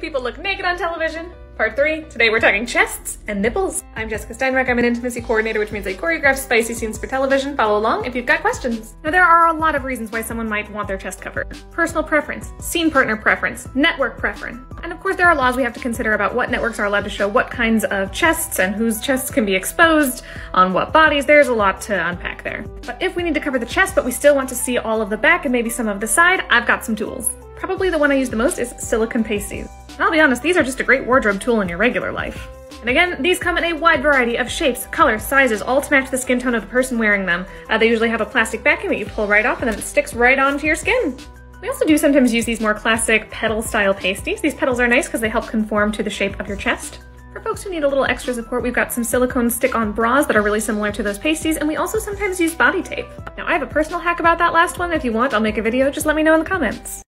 people look naked on television. Part 3. Today we're talking chests and nipples. I'm Jessica Steinrock. I'm an intimacy coordinator, which means I choreograph spicy scenes for television. Follow along if you've got questions. Now, there are a lot of reasons why someone might want their chest covered personal preference, scene partner preference, network preference. And of course, there are laws we have to consider about what networks are allowed to show what kinds of chests and whose chests can be exposed on what bodies. There's a lot to unpack there. But if we need to cover the chest, but we still want to see all of the back and maybe some of the side, I've got some tools. Probably the one I use the most is silicone pasties. And I'll be honest, these are just a great wardrobe tool in your regular life. And again, these come in a wide variety of shapes, colors, sizes, all to match the skin tone of the person wearing them. Uh, they usually have a plastic backing that you pull right off and then it sticks right onto your skin. We also do sometimes use these more classic petal style pasties. These petals are nice because they help conform to the shape of your chest. For folks who need a little extra support, we've got some silicone stick-on bras that are really similar to those pasties, and we also sometimes use body tape. Now, I have a personal hack about that last one. If you want, I'll make a video. Just let me know in the comments.